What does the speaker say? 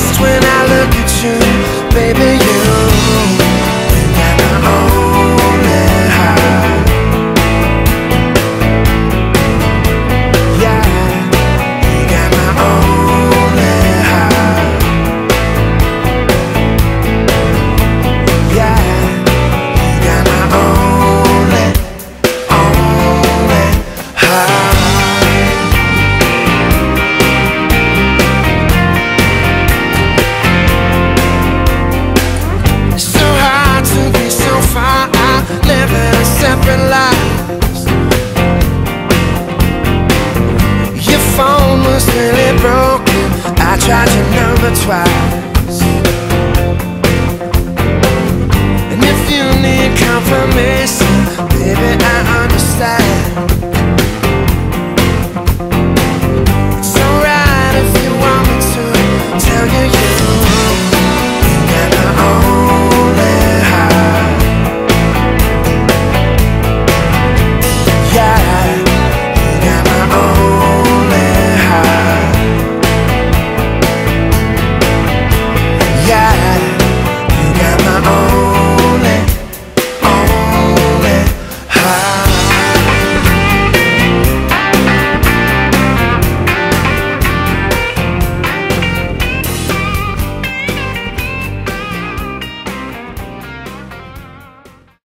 Just when I look at you, baby, you. I tried your number twice